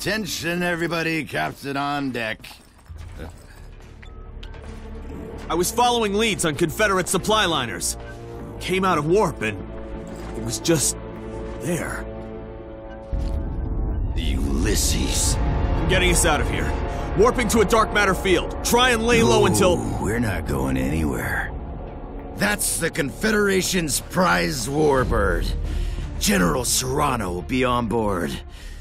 Attention, everybody, captain on deck. I was following leads on Confederate supply liners. Came out of warp and it was just there. The Ulysses. I'm getting us out of here. Warping to a dark matter field. Try and lay low until. We're not going anywhere. That's the Confederation's prize warbird. General Sarrano will be on board.